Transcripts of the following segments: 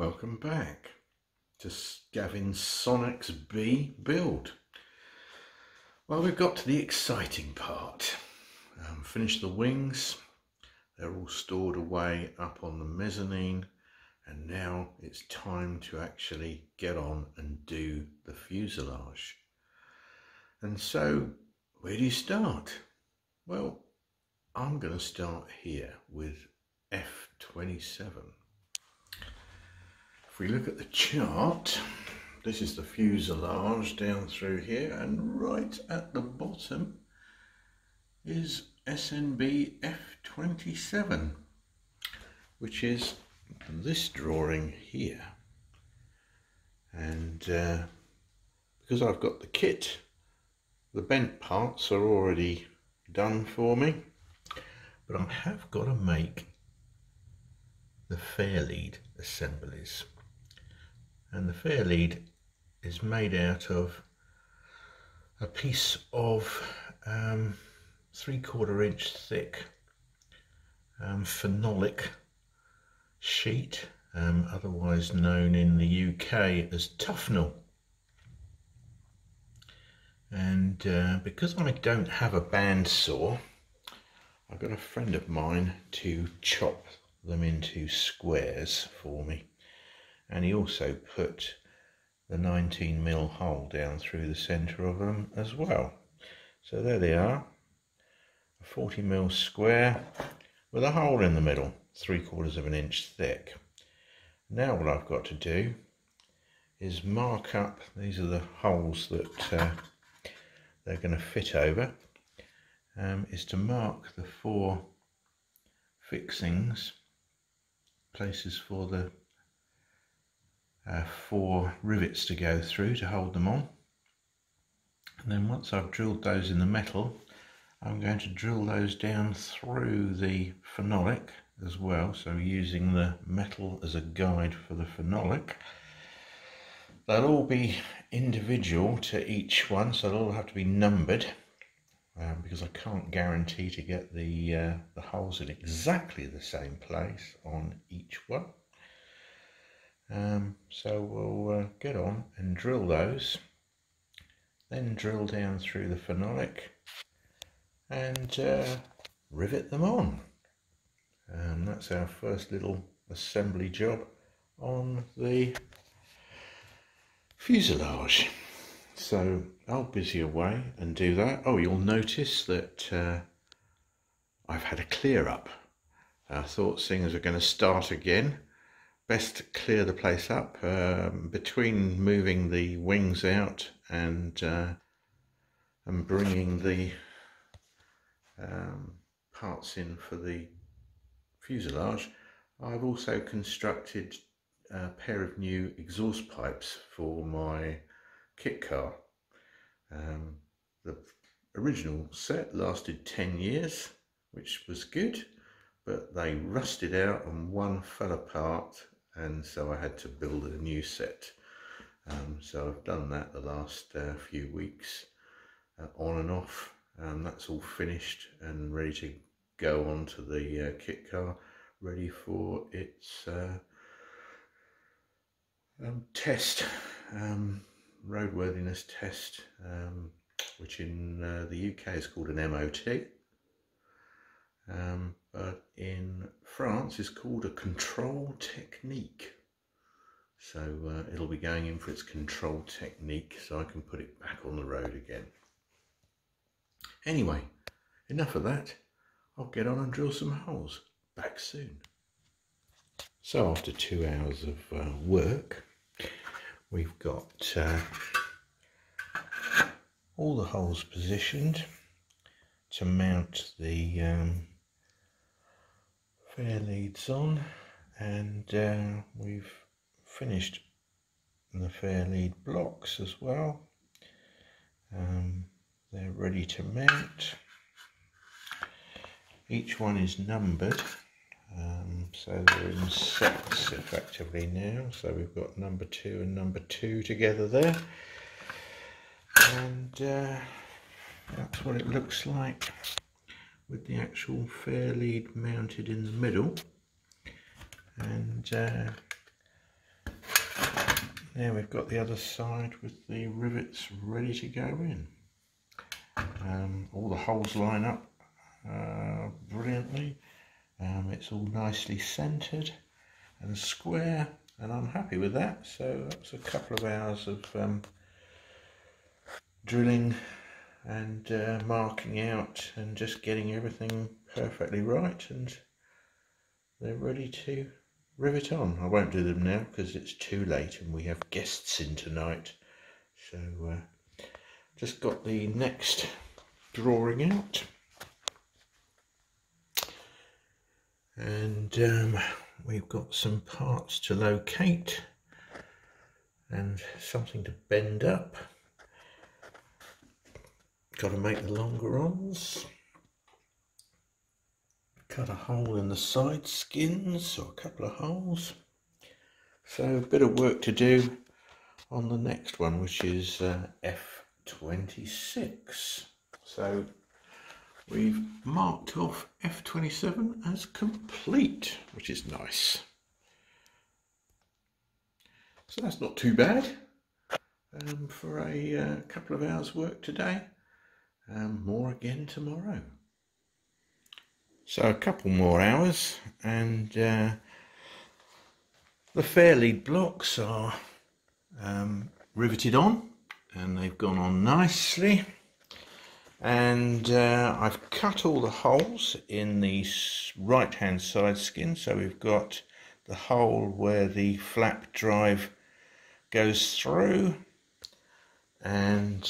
Welcome back to Gavin Sonex B build. Well, we've got to the exciting part. Um, finished the wings. They're all stored away up on the mezzanine. And now it's time to actually get on and do the fuselage. And so, where do you start? Well, I'm going to start here with F27 we look at the chart, this is the fuselage down through here and right at the bottom is SNB F27 which is this drawing here. And uh, because I've got the kit the bent parts are already done for me but I have got to make the fairlead assemblies and the fair lead is made out of a piece of um, three quarter inch thick um, phenolic sheet um, otherwise known in the UK as Tufnol and uh, because I don't have a bandsaw I've got a friend of mine to chop them into squares for me and he also put the 19 mil hole down through the center of them as well. So there they are. A 40 mil square with a hole in the middle three quarters of an inch thick. Now what I've got to do is mark up these are the holes that uh, they're going to fit over um, is to mark the four fixings places for the uh, four rivets to go through to hold them on. And then once I've drilled those in the metal, I'm going to drill those down through the phenolic as well. So using the metal as a guide for the phenolic. They'll all be individual to each one, so they'll all have to be numbered. Um, because I can't guarantee to get the, uh, the holes in exactly the same place on each one. Um, so we'll uh, get on and drill those, then drill down through the phenolic and uh, rivet them on. And that's our first little assembly job on the fuselage. So I'll busy away and do that. Oh, you'll notice that uh, I've had a clear up. I thought things are going to start again best clear the place up um, between moving the wings out and uh, and bringing the um, parts in for the fuselage I've also constructed a pair of new exhaust pipes for my kit car. Um, the original set lasted 10 years which was good but they rusted out and one fell apart and so I had to build a new set. Um, so I've done that the last uh, few weeks uh, on and off and that's all finished and ready to go onto the uh, kit car ready for its uh, um, test, um, roadworthiness test, um, which in uh, the UK is called an MOT. Um, but in France is called a control technique. So uh, it'll be going in for its control technique so I can put it back on the road again. Anyway, enough of that. I'll get on and drill some holes. Back soon. So after two hours of uh, work, we've got uh, all the holes positioned to mount the um, fair leads on and uh, we've finished the fair lead blocks as well. Um, they're ready to mount. Each one is numbered um, so they're in sets effectively now. So we've got number two and number two together there. And uh, that's what it looks like with the actual fair lead mounted in the middle and uh, Now we've got the other side with the rivets ready to go in. Um, all the holes line up uh, brilliantly. Um, it's all nicely centered and square and I'm happy with that. So that's a couple of hours of um, drilling and uh, marking out and just getting everything perfectly right and they're ready to rivet on. I won't do them now because it's too late and we have guests in tonight. So uh, just got the next drawing out. And um, we've got some parts to locate and something to bend up. Got to make the longerons. Cut a hole in the side skins, or a couple of holes. So a bit of work to do on the next one, which is uh, F26. So we've marked off F27 as complete, which is nice. So that's not too bad um, for a uh, couple of hours work today. Um, more again tomorrow. So a couple more hours and uh, the fair lead blocks are um, riveted on and they've gone on nicely and uh, I've cut all the holes in the right hand side skin so we've got the hole where the flap drive goes through and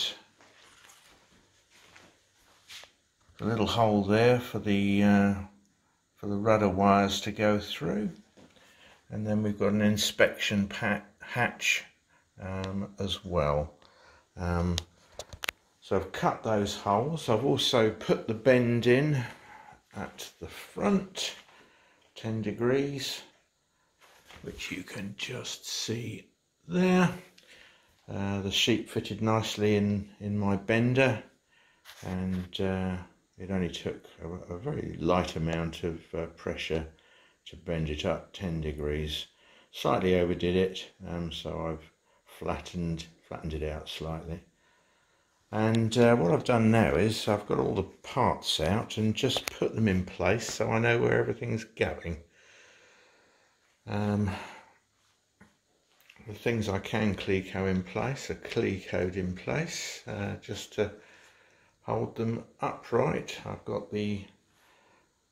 a little hole there for the uh, for the rudder wires to go through. And then we've got an inspection hatch um, as well. Um, so I've cut those holes. I've also put the bend in at the front 10 degrees which you can just see there. Uh, the sheet fitted nicely in in my bender. And uh, it only took a, a very light amount of uh, pressure to bend it up 10 degrees. Slightly overdid it, um, so I've flattened, flattened it out slightly. And uh, what I've done now is I've got all the parts out and just put them in place so I know where everything's going. Um, the things I can Cleco in place are Clecoed in place uh, just to hold them upright. I've got the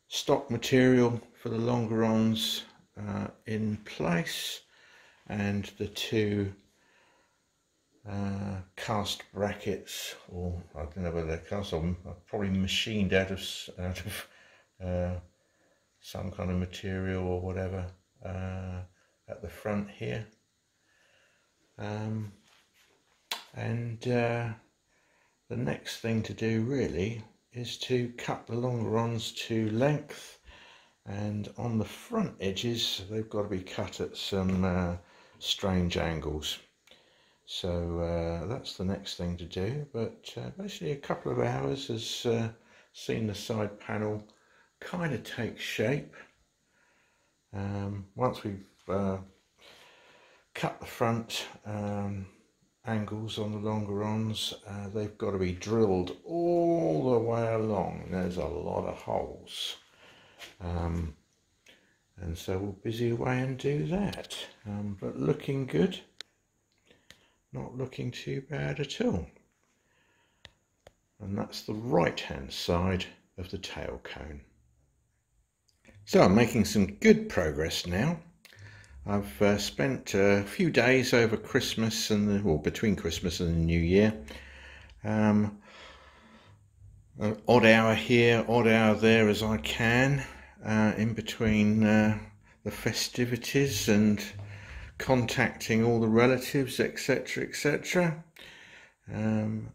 stock material for the longerons uh, in place and the two uh, cast brackets or I don't know whether they're cast or probably machined out of out of uh, some kind of material or whatever uh, at the front here um, and uh, the next thing to do really is to cut the longerons to length and on the front edges they've got to be cut at some uh, strange angles. So uh, that's the next thing to do but uh, basically a couple of hours has uh, seen the side panel kind of take shape. Um, once we've uh, cut the front um, angles on the longerons, uh, they've got to be drilled all the way along. There's a lot of holes. Um, and so we'll busy away and do that. Um, but looking good. Not looking too bad at all. And that's the right hand side of the tail cone. So I'm making some good progress now. I've uh, spent a few days over Christmas and the, well between Christmas and the New Year. Um, an odd hour here, odd hour there as I can, uh, in between uh, the festivities and contacting all the relatives, etc., etc. Um,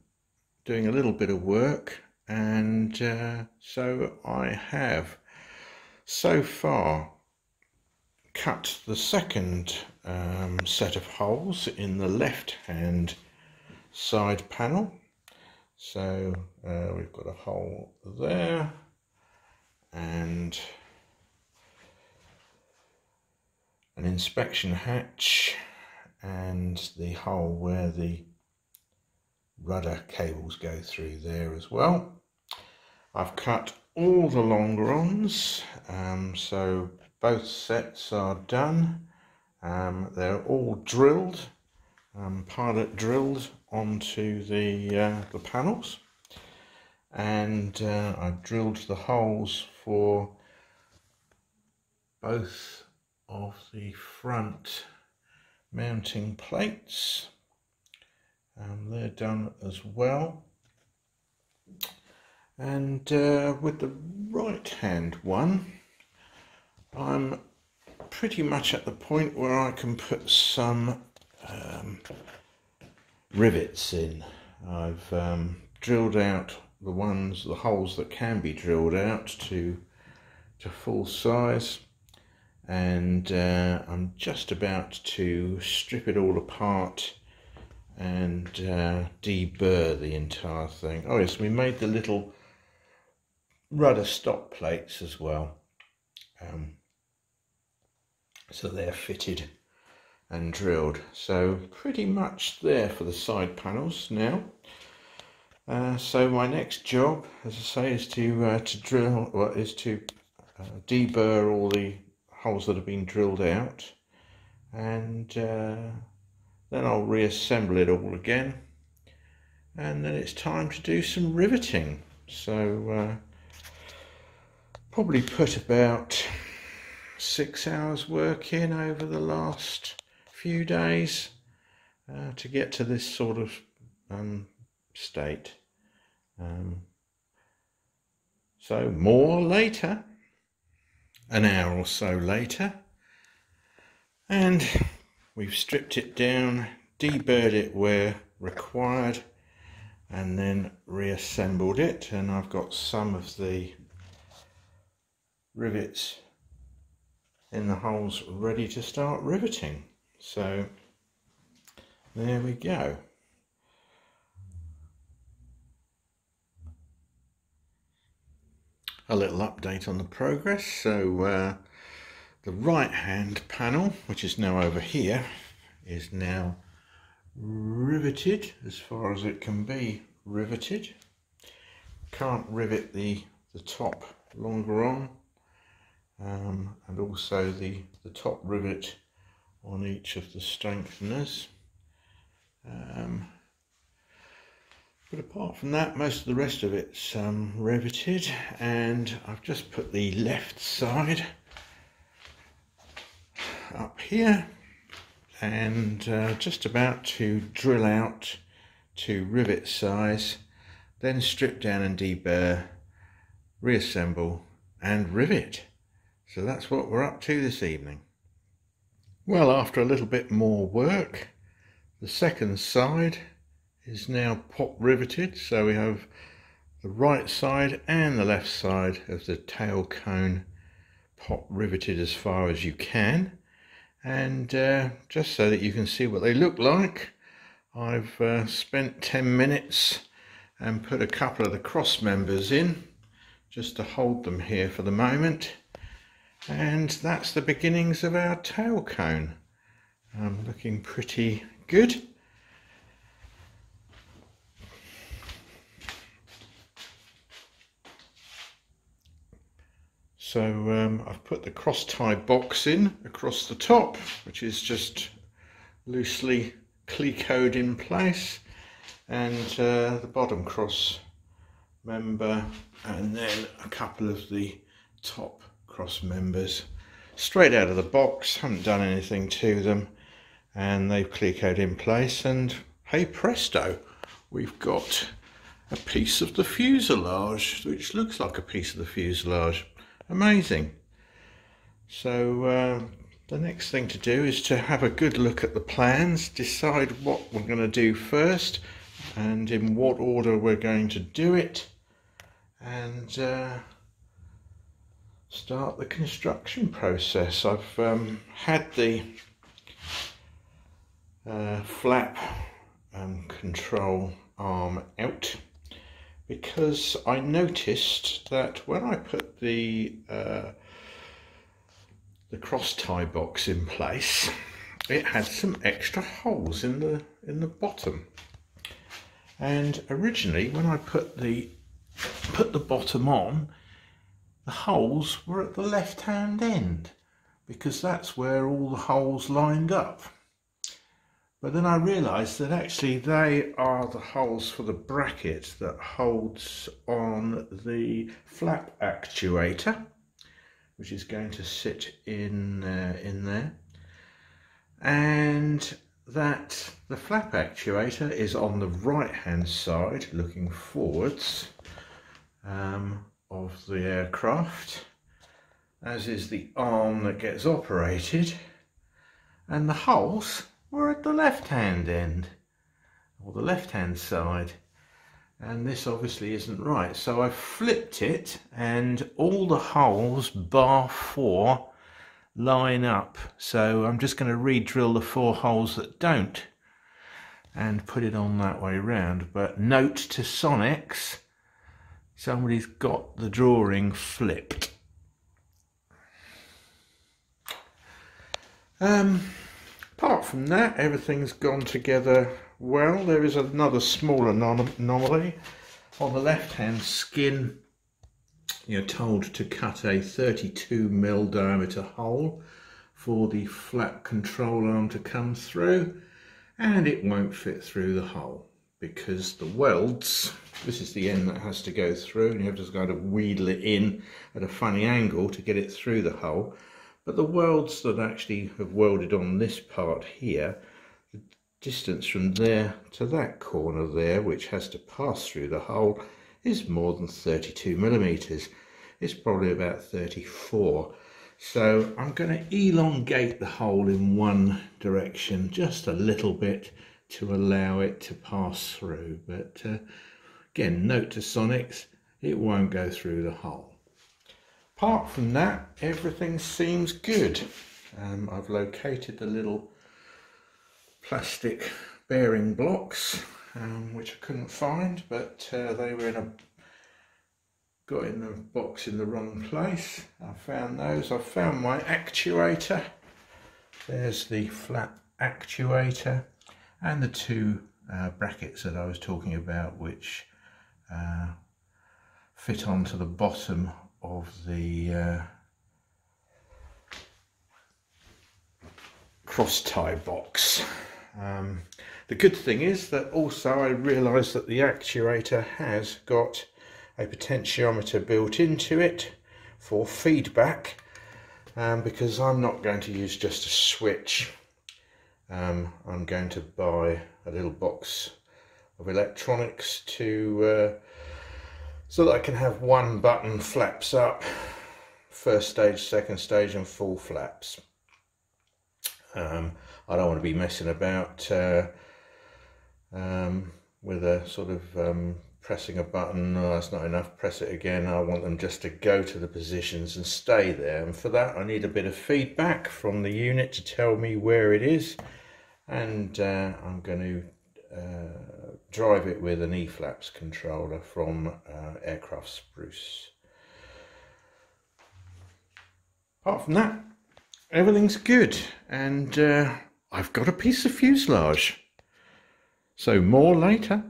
doing a little bit of work, and uh, so I have so far cut the second um, set of holes in the left hand side panel. So uh, we've got a hole there and an inspection hatch and the hole where the rudder cables go through there as well. I've cut all the longerons, um, so both sets are done. Um, they're all drilled, um, pilot drilled onto the, uh, the panels. And uh, I've drilled the holes for both of the front mounting plates. Um, they're done as well. And uh, with the right hand one, I'm pretty much at the point where I can put some um, rivets in. I've um, drilled out the ones, the holes that can be drilled out to, to full size and uh, I'm just about to strip it all apart and uh, deburr the entire thing. Oh yes, we made the little rudder stop plates as well. Um, so they're fitted and drilled. So pretty much there for the side panels now. Uh, so my next job, as I say, is to uh, to drill, well, is to uh, deburr all the holes that have been drilled out, and uh, then I'll reassemble it all again, and then it's time to do some riveting. So uh, probably put about six hours work in over the last few days uh, to get to this sort of um, state. Um, so more later, an hour or so later, and we've stripped it down, deburred it where required, and then reassembled it. And I've got some of the rivets in the holes ready to start riveting. So there we go. A little update on the progress. So uh, the right hand panel, which is now over here, is now riveted as far as it can be riveted. Can't rivet the, the top longeron um, and also the, the top rivet on each of the strengtheners. Um, but apart from that, most of the rest of it's um, riveted and I've just put the left side up here and uh, just about to drill out to rivet size, then strip down and deburr, reassemble and rivet. So that's what we're up to this evening. Well, after a little bit more work, the second side is now pop riveted. So we have the right side and the left side of the tail cone pop riveted as far as you can. And uh, just so that you can see what they look like, I've uh, spent 10 minutes and put a couple of the cross members in just to hold them here for the moment and that's the beginnings of our tail cone. Um, looking pretty good. So um, I've put the cross tie box in across the top which is just loosely clecoed in place. And uh, the bottom cross member and then a couple of the top cross members. Straight out of the box haven't done anything to them and they've clecoed in place and hey presto we've got a piece of the fuselage which looks like a piece of the fuselage. Amazing. So uh, the next thing to do is to have a good look at the plans decide what we're going to do first and in what order we're going to do it and uh, start the construction process. I've um, had the uh, flap um, control arm out because I noticed that when I put the uh, the cross tie box in place it had some extra holes in the in the bottom. And originally, when I put the put the bottom on, the holes were at the left hand end because that's where all the holes lined up. But then I realised that actually they are the holes for the bracket that holds on the flap actuator, which is going to sit in, uh, in there. And that the flap actuator is on the right hand side looking forwards um, of the aircraft as is the arm that gets operated and the holes were at the left hand end or the left hand side. And this obviously isn't right. So I flipped it and all the holes bar four line up. So I'm just going to re-drill the four holes that don't and put it on that way round. But note to Sonex somebody's got the drawing flipped um Apart from that, everything's gone together well. There is another small anomaly. On the left-hand skin, you're told to cut a 32 mil diameter hole for the flap control arm to come through and it won't fit through the hole because the welds, this is the end that has to go through and you have to kind of wheedle it in at a funny angle to get it through the hole but the welds that actually have welded on this part here, the distance from there to that corner there, which has to pass through the hole, is more than 32 millimeters. It's probably about 34. So I'm going to elongate the hole in one direction just a little bit to allow it to pass through. But uh, again, note to Sonex, it won't go through the hole apart from that everything seems good. Um, I've located the little plastic bearing blocks um, which I couldn't find but uh, they were in a got in the box in the wrong place. I found those. I found my actuator. There's the flap actuator and the two uh, brackets that I was talking about which uh, fit onto the bottom of the uh, cross tie box. Um, the good thing is that also I realised that the actuator has got a potentiometer built into it for feedback um, because I'm not going to use just a switch. Um, I'm going to buy a little box of electronics to uh, so that I can have one button flaps up, first stage, second stage and full flaps. Um, I don't want to be messing about uh, um, with a sort of um, pressing a button, oh, that's not enough, press it again. I want them just to go to the positions and stay there. And for that, I need a bit of feedback from the unit to tell me where it is. And uh, I'm going to uh, drive it with an E-flaps controller from uh, Aircraft Spruce. Apart from that, everything's good and uh, I've got a piece of fuselage. So more later.